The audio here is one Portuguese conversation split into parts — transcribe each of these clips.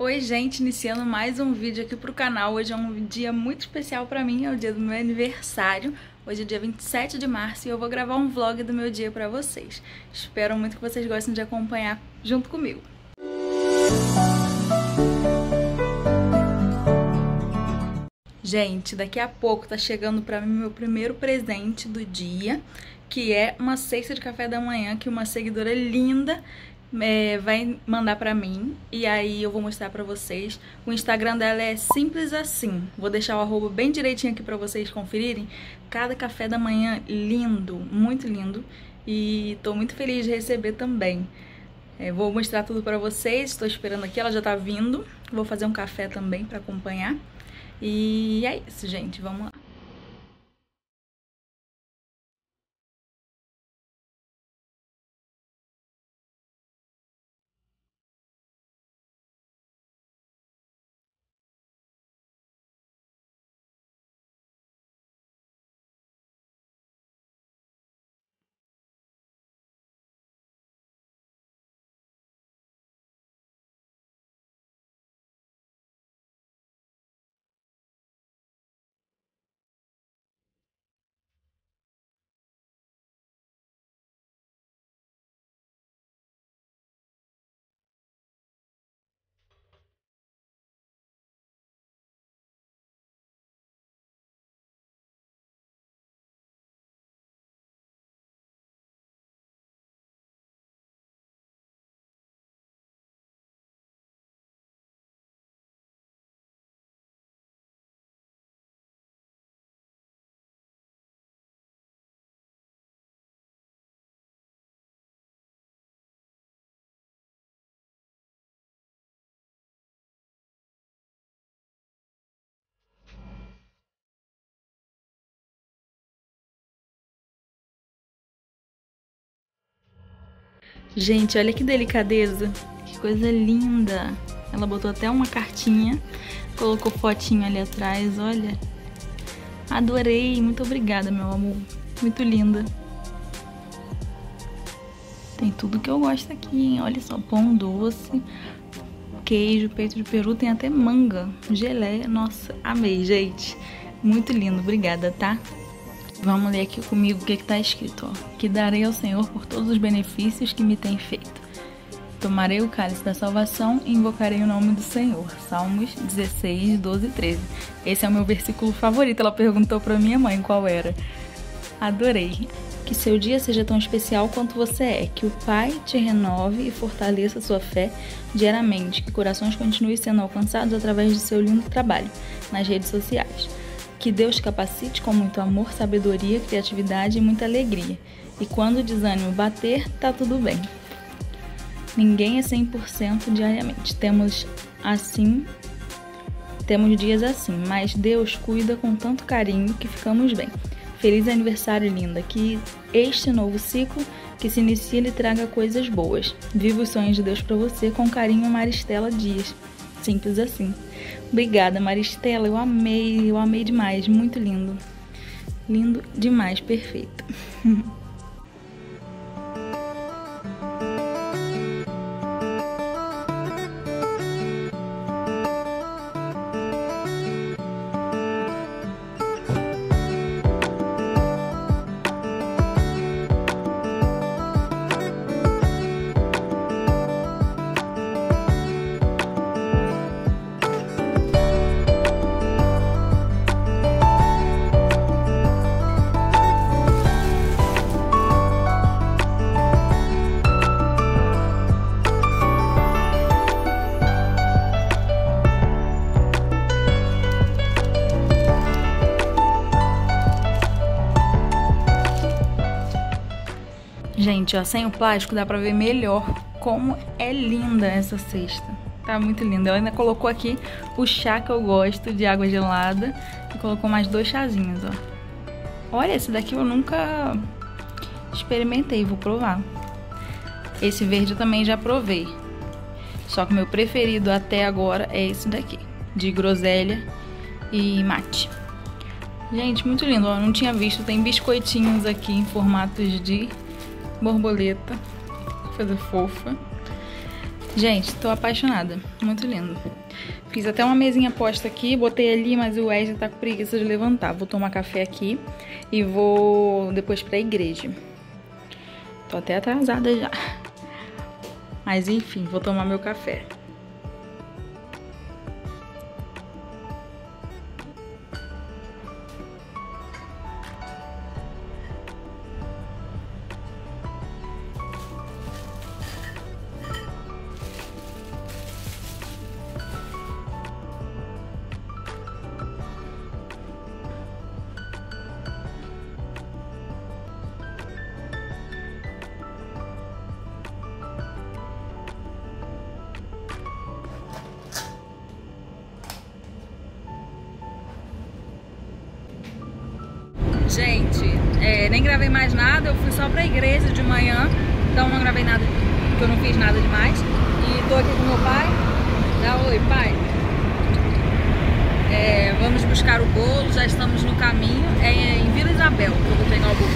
Oi gente, iniciando mais um vídeo aqui pro canal. Hoje é um dia muito especial pra mim, é o dia do meu aniversário. Hoje é dia 27 de março e eu vou gravar um vlog do meu dia pra vocês. Espero muito que vocês gostem de acompanhar junto comigo. Gente, daqui a pouco tá chegando pra mim meu primeiro presente do dia, que é uma cesta de café da manhã que uma seguidora linda é, vai mandar pra mim e aí eu vou mostrar pra vocês. O Instagram dela é simples assim. Vou deixar o arroba bem direitinho aqui pra vocês conferirem. Cada café da manhã lindo, muito lindo. E tô muito feliz de receber também. É, vou mostrar tudo pra vocês. Estou esperando aqui, ela já tá vindo. Vou fazer um café também pra acompanhar. E é isso, gente. Vamos lá. Gente, olha que delicadeza. Que coisa linda. Ela botou até uma cartinha, colocou fotinho ali atrás, olha. Adorei, muito obrigada, meu amor. Muito linda. Tem tudo que eu gosto aqui, hein? Olha só, pão doce, queijo, peito de peru, tem até manga, geleia. Nossa, amei, gente. Muito lindo, obrigada, tá? Vamos ler aqui comigo o que está escrito. Ó. Que darei ao Senhor por todos os benefícios que me tem feito. Tomarei o cálice da salvação e invocarei o nome do Senhor. Salmos 16, 12 e 13. Esse é o meu versículo favorito. Ela perguntou para minha mãe qual era. Adorei. Que seu dia seja tão especial quanto você é. Que o Pai te renove e fortaleça sua fé diariamente. Que corações continuem sendo alcançados através de seu lindo trabalho nas redes sociais. Que Deus te capacite com muito amor, sabedoria, criatividade e muita alegria. E quando o desânimo bater, tá tudo bem. Ninguém é 100% diariamente. Temos assim, temos dias assim, mas Deus cuida com tanto carinho que ficamos bem. Feliz aniversário, linda. Que este novo ciclo que se inicia lhe traga coisas boas. Viva os sonhos de Deus para você com carinho, Maristela Dias. Simples assim. Obrigada, Maristela. Eu amei, eu amei demais. Muito lindo. Lindo demais, perfeito. Gente, ó, sem o plástico dá pra ver melhor como é linda essa cesta. Tá muito linda. Ela ainda colocou aqui o chá que eu gosto de água gelada e colocou mais dois chazinhos, ó. Olha, esse daqui eu nunca experimentei, vou provar. Esse verde eu também já provei. Só que meu preferido até agora é esse daqui, de groselha e mate. Gente, muito lindo, ó, não tinha visto, tem biscoitinhos aqui em formatos de borboleta, coisa fofa. Gente, tô apaixonada. Muito lindo. Fiz até uma mesinha posta aqui, botei ali, mas o Wesley tá com preguiça de levantar. Vou tomar café aqui e vou depois pra igreja. Tô até atrasada já. Mas enfim, vou tomar meu café. Gente, é, nem gravei mais nada, eu fui só pra igreja de manhã, então não gravei nada, porque eu não fiz nada demais. E tô aqui com meu pai. Dá oi, pai. É, vamos buscar o bolo, já estamos no caminho. É em Vila Isabel que eu vou pegar o bolo.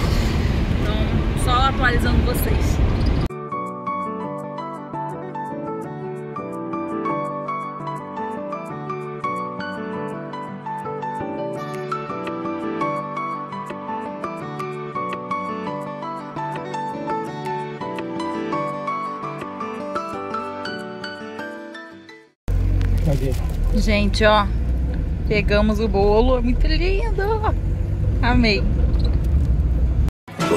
Então, só atualizando vocês. Gente, ó, pegamos o bolo, é muito lindo. Amei.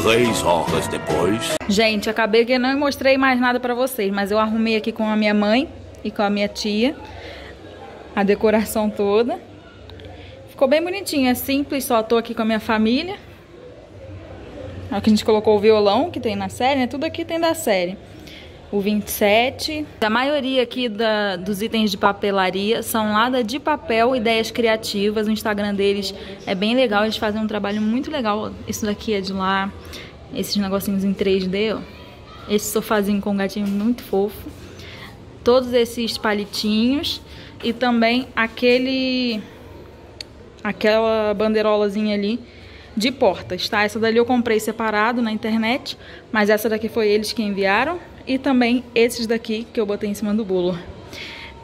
Três horas depois. Gente, acabei que não mostrei mais nada pra vocês, mas eu arrumei aqui com a minha mãe e com a minha tia a decoração toda. Ficou bem bonitinho, é simples, só tô aqui com a minha família. Aqui a gente colocou o violão que tem na série, né? Tudo aqui tem da série. O 27. A maioria aqui da, dos itens de papelaria são lá da De Papel Ideias Criativas. O Instagram deles é bem legal, eles fazem um trabalho muito legal. Isso daqui é de lá, esses negocinhos em 3D, ó. Esse sofazinho com gatinho muito fofo. Todos esses palitinhos e também aquele aquela bandeirolazinha ali de portas, tá? Essa dali eu comprei separado na internet, mas essa daqui foi eles que enviaram. E também esses daqui que eu botei em cima do bolo.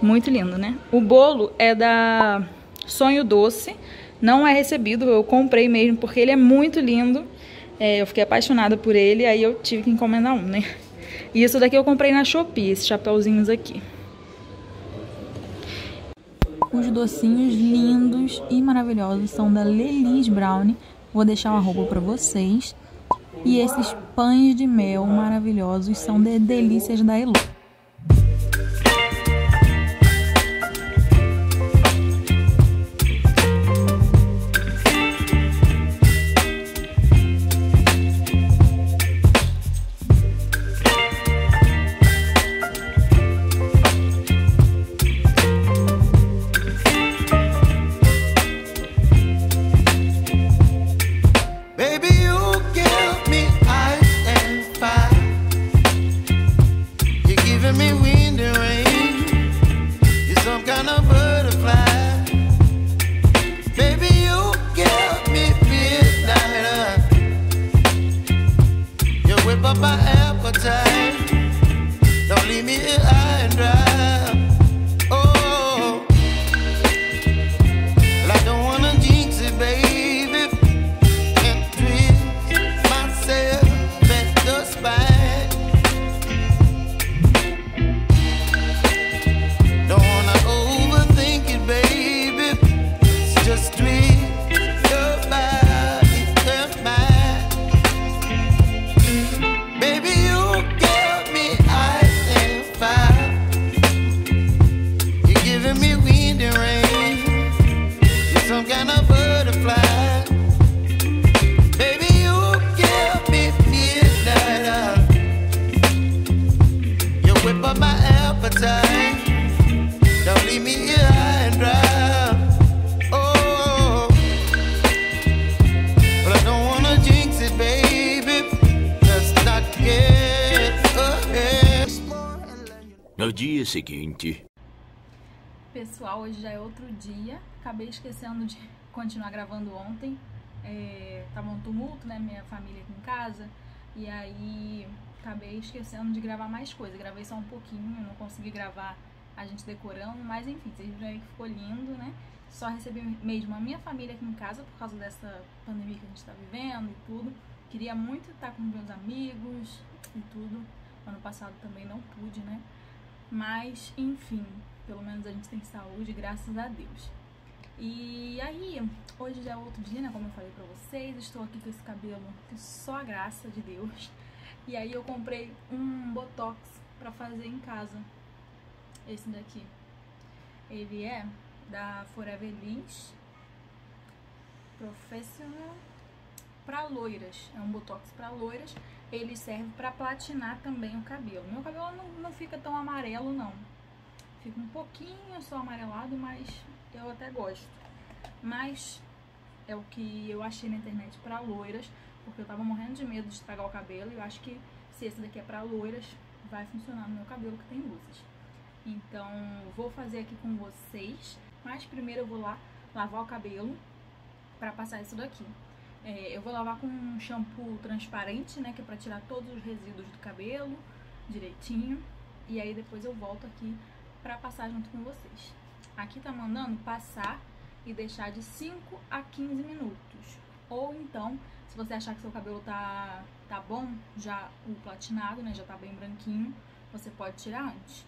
Muito lindo, né? O bolo é da Sonho Doce, não é recebido, eu comprei mesmo porque ele é muito lindo. É, eu fiquei apaixonada por ele, aí eu tive que encomendar um, né? E isso daqui eu comprei na Shopee, esses chapéuzinhos aqui. Os docinhos lindos e maravilhosos são da Lelis Brownie. Vou deixar o arroba pra vocês. E esses pães de mel maravilhosos são de delícias da Elu. Kind of seguinte. Pessoal, hoje já é outro dia. Acabei esquecendo de continuar gravando ontem. É, tava um tumulto, né? Minha família aqui em casa. E aí acabei esquecendo de gravar mais coisa. Gravei só um pouquinho, não consegui gravar a gente decorando, mas enfim, vocês viram que ficou lindo, né? Só recebi mesmo a minha família aqui em casa por causa dessa pandemia que a gente tá vivendo e tudo. Queria muito estar com meus amigos e tudo. Ano passado também não pude, né? Mas, enfim, pelo menos a gente tem saúde, graças a Deus. E aí, hoje já é outro dia, né? Como eu falei pra vocês, estou aqui com esse cabelo que só a graça de Deus. E aí eu comprei um Botox pra fazer em casa. Esse daqui. Ele é da Forever Lins Professional para loiras. É um botox para loiras. Ele serve para platinar também o cabelo. Meu cabelo não, não fica tão amarelo, não. Fica um pouquinho só amarelado, mas eu até gosto. Mas é o que eu achei na internet para loiras, porque eu tava morrendo de medo de estragar o cabelo. E eu acho que se esse daqui é para loiras, vai funcionar no meu cabelo que tem luzes. Então, vou fazer aqui com vocês. Mas primeiro eu vou lá lavar o cabelo para passar isso daqui. É, eu vou lavar com um shampoo transparente, né? Que é pra tirar todos os resíduos do cabelo direitinho. E aí depois eu volto aqui pra passar junto com vocês. Aqui tá mandando passar e deixar de 5 a 15 minutos. Ou então, se você achar que seu cabelo tá, tá bom, já o platinado, né? Já tá bem branquinho, você pode tirar antes.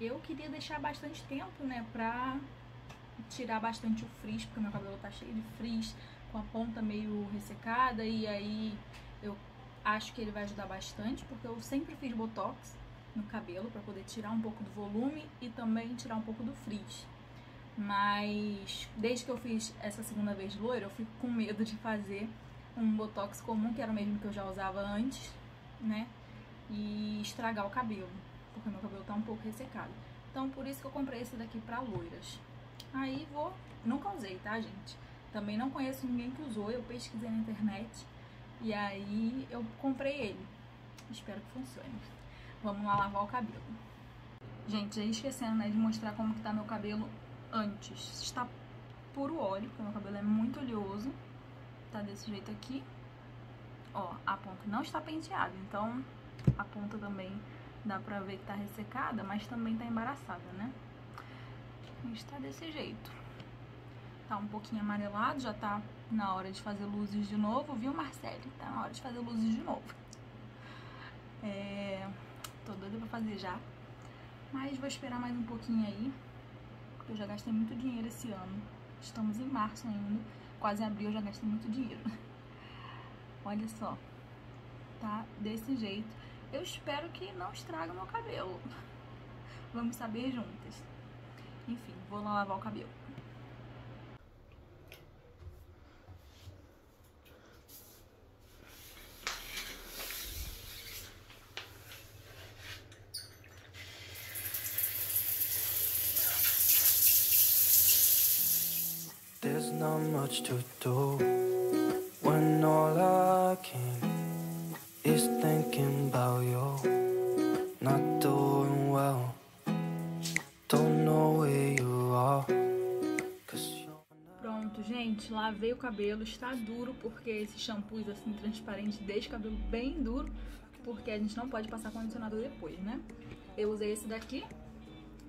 Eu queria deixar bastante tempo, né? Pra tirar bastante o frizz, porque meu cabelo tá cheio de frizz com a ponta meio ressecada e aí eu acho que ele vai ajudar bastante, porque eu sempre fiz botox no cabelo para poder tirar um pouco do volume e também tirar um pouco do frizz. Mas desde que eu fiz essa segunda vez loira, eu fico com medo de fazer um botox comum, que era o mesmo que eu já usava antes, né? E estragar o cabelo, porque meu cabelo tá um pouco ressecado. Então por isso que eu comprei esse daqui pra loiras. Aí vou, nunca usei, tá, gente? Também não conheço ninguém que usou, eu pesquisei na internet e aí eu comprei ele. Espero que funcione. Vamos lá lavar o cabelo. Gente, já esquecendo né, de mostrar como que tá meu cabelo antes. Está puro óleo, porque meu cabelo é muito oleoso. Tá desse jeito aqui. Ó, a ponta não está penteada, então a ponta também dá pra ver que tá ressecada, mas também tá embaraçada, né? Está desse jeito tá um pouquinho amarelado, já tá na hora de fazer luzes de novo, viu, Marcelo? Tá na hora de fazer luzes de novo. É... Tô doida pra fazer já. Mas vou esperar mais um pouquinho aí, porque eu já gastei muito dinheiro esse ano. Estamos em março ainda, quase abril eu já gastei muito dinheiro. Olha só, tá desse jeito. Eu espero que não estrague o meu cabelo. Vamos saber juntas. Enfim, vou lá lavar o cabelo. There's not much to do when all I can is thinking about you. Not doing well, don't know where you are. Pronto, gente, lavei o cabelo, está duro porque esses shampoos assim transparentes deixam o cabelo bem duro, porque a gente não pode passar condicionador depois, né? Eu usei esse daqui,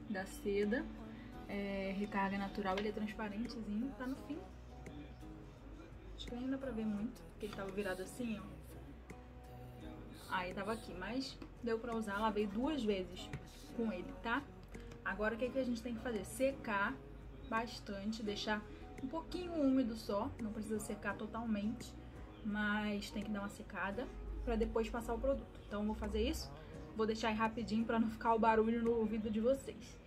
da seda, é, recarga natural, ele é transparentezinho, tá no fim. Que ainda dá pra ver muito, porque ele tava virado assim, ó. Aí tava aqui, mas deu pra usar, lavei duas vezes com ele, tá? Agora o que, que a gente tem que fazer? Secar bastante, deixar um pouquinho úmido só, não precisa secar totalmente, mas tem que dar uma secada pra depois passar o produto. Então eu vou fazer isso, vou deixar aí rapidinho pra não ficar o barulho no ouvido de vocês.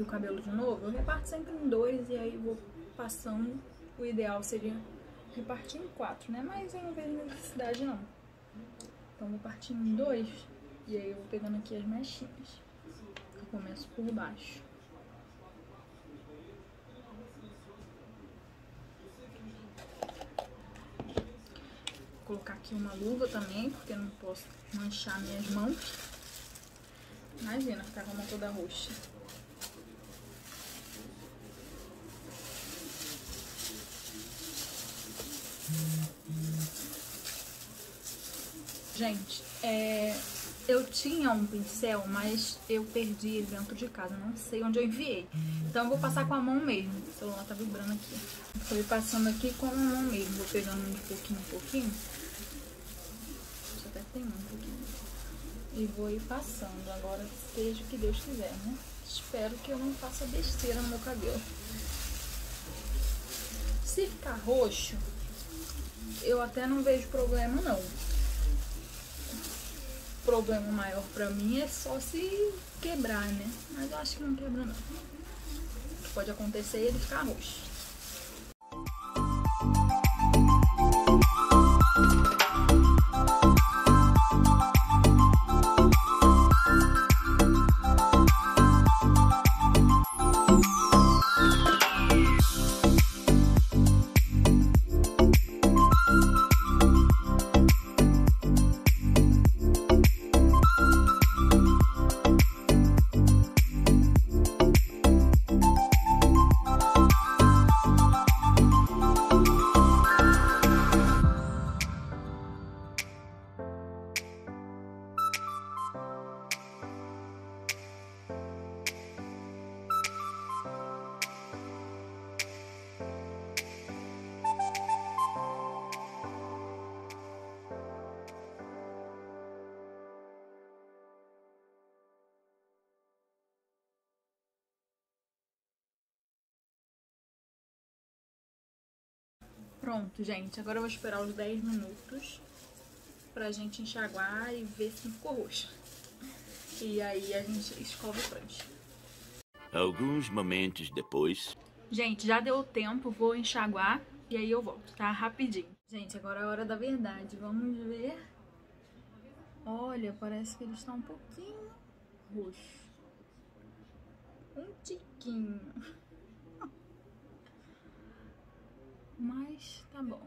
Aqui o cabelo de novo, eu reparto sempre em dois e aí vou passando. O ideal seria repartir em quatro, né? Mas eu não vejo necessidade não. Então vou partir em dois e aí eu vou pegando aqui as mechinhas. Eu começo por baixo. Vou colocar aqui uma luva também, porque eu não posso manchar minhas mãos. Imagina ficar com a mão toda roxa. Gente, é, eu tinha um pincel, mas eu perdi ele dentro de casa. Não sei onde eu enviei. Então eu vou passar com a mão mesmo. O celular tá vibrando aqui. Foi passando aqui com a mão mesmo. Vou pegando de pouquinho em pouquinho. Deixa até tem um pouquinho. E vou ir passando. Agora seja o que Deus quiser, né? Espero que eu não faça besteira no meu cabelo. Se ficar roxo, eu até não vejo problema não. Problema maior pra mim é só se quebrar, né? Mas eu acho que não quebra não. O que pode acontecer é ele ficar roxo. Pronto, gente. Agora eu vou esperar os 10 minutos pra gente enxaguar e ver se ficou roxo. E aí a gente escova o prancha. Alguns momentos depois. Gente, já deu tempo, vou enxaguar e aí eu volto, tá? Rapidinho. Gente, agora é a hora da verdade. Vamos ver. Olha, parece que ele está um pouquinho roxo. Um tiquinho. Mas tá bom.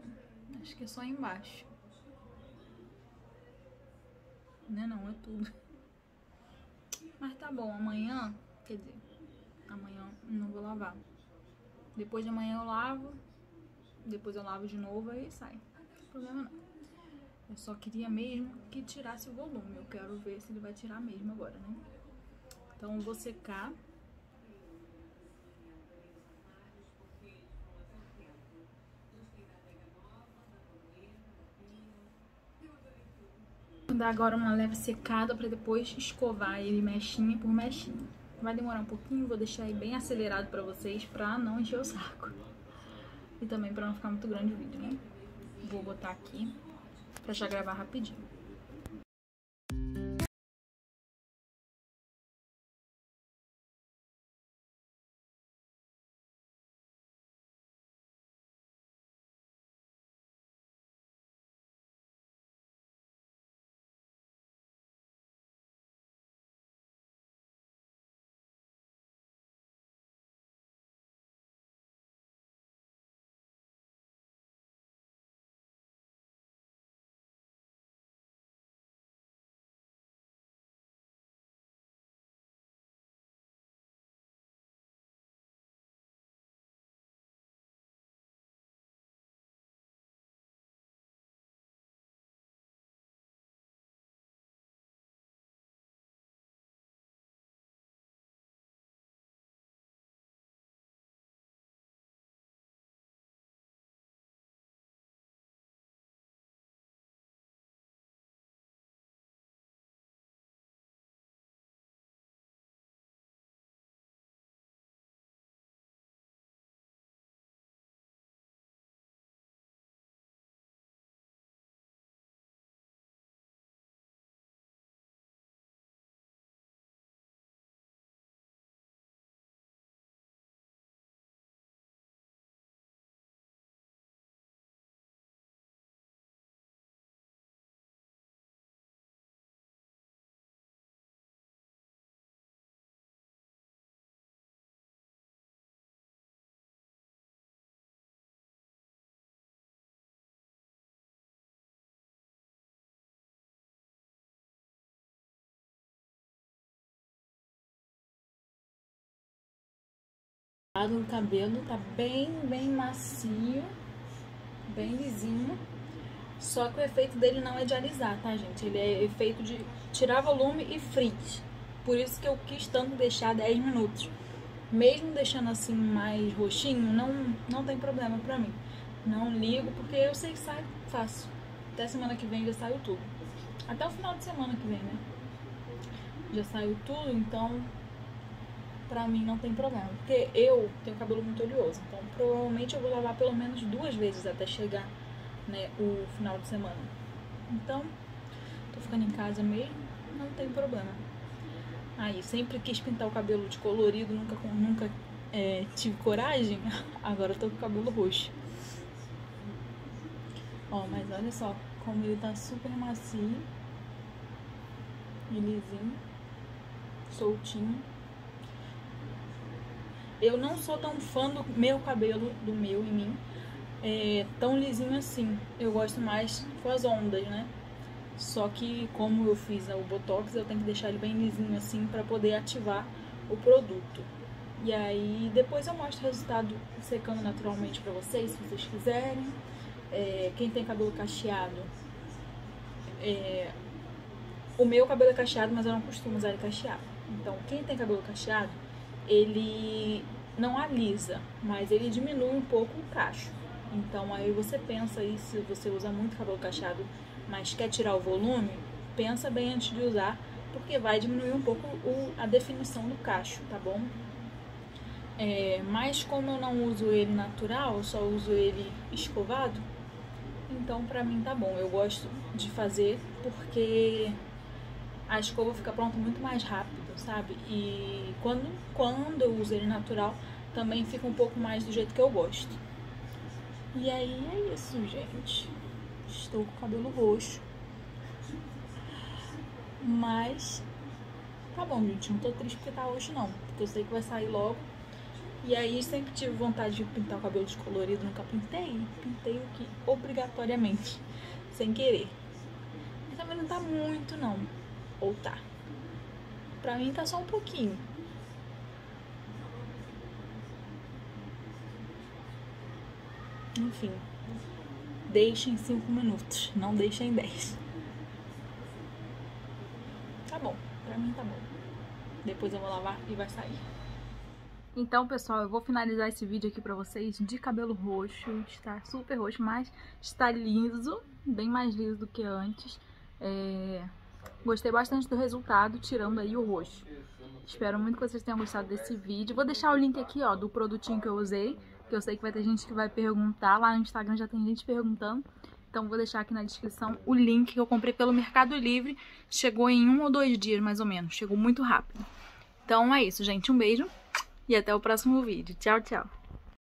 Acho que é só embaixo. Né não, é tudo. Mas tá bom, amanhã, quer dizer, amanhã não vou lavar. Depois de amanhã eu lavo, depois eu lavo de novo aí sai. Não problema não. Eu só queria mesmo que tirasse o volume. Eu quero ver se ele vai tirar mesmo agora, né? Então eu vou secar. Dar agora uma leve secada pra depois escovar ele mechinha por mechinha. Vai demorar um pouquinho, vou deixar aí bem acelerado pra vocês pra não encher o saco. E também pra não ficar muito grande o vídeo, né? Vou botar aqui pra já gravar rapidinho. O cabelo tá bem, bem macio, bem lisinho. Só que o efeito dele não é de alisar, tá, gente? Ele é efeito de tirar volume e frizz. Por isso que eu quis tanto deixar 10 minutos. Mesmo deixando assim mais roxinho, não, não tem problema pra mim. Não ligo, porque eu sei que sai fácil. Até semana que vem já saiu tudo. Até o final de semana que vem, né? Já saiu tudo, então pra mim não tem problema. Porque eu tenho cabelo muito oleoso, então provavelmente eu vou lavar pelo menos duas vezes até chegar né, o final de semana. Então, tô ficando em casa mesmo, não tem problema. Aí, sempre quis pintar o cabelo de colorido, nunca, nunca é, tive coragem, agora eu tô com o cabelo roxo. Ó, mas olha só como ele tá super macio e lisinho, soltinho. Eu não sou tão fã do meu cabelo, do meu em mim, é, tão lisinho assim. Eu gosto mais com as ondas, né? Só que como eu fiz o Botox, eu tenho que deixar ele bem lisinho assim para poder ativar o produto. E aí depois eu mostro o resultado secando naturalmente para vocês, se vocês quiserem. É, quem tem cabelo cacheado, é, o meu cabelo é cacheado, mas eu não costumo usar ele cacheado. Então quem tem cabelo cacheado, ele não alisa, mas ele diminui um pouco o cacho. Então aí você pensa aí, se você usa muito cabelo cacheado, mas quer tirar o volume, pensa bem antes de usar, porque vai diminuir um pouco o, a definição do cacho, tá bom? É, mas como eu não uso ele natural, eu só uso ele escovado, então pra mim tá bom. Eu gosto de fazer porque a escova fica pronta muito mais rápido, sabe? E quando, quando eu uso ele natural, também fica um pouco mais do jeito que eu gosto. E aí é isso, gente. Estou com o cabelo roxo. Mas tá bom, gente. Não tô triste porque tá roxo, não. Porque eu sei que vai sair logo. E aí sempre tive vontade de pintar o cabelo descolorido, nunca pintei. Pintei o que obrigatoriamente, sem querer. Mas também não tá muito, não. Ou tá. Pra mim tá só um pouquinho. Enfim, deixem 5 minutos, não deixem 10. Tá bom, pra mim tá bom. Depois eu vou lavar e vai sair. Então, pessoal, eu vou finalizar esse vídeo aqui pra vocês de cabelo roxo. Está super roxo, mas está liso, bem mais liso do que antes. É... Gostei bastante do resultado, tirando aí o roxo. Espero muito que vocês tenham gostado desse vídeo. Vou deixar o link aqui, ó, do produtinho que eu usei que eu sei que vai ter gente que vai perguntar. Lá no Instagram já tem gente perguntando. Então vou deixar aqui na descrição o link que eu comprei pelo Mercado Livre. Chegou em um ou dois dias, mais ou menos. Chegou muito rápido. Então é isso, gente. Um beijo e até o próximo vídeo. Tchau, tchau.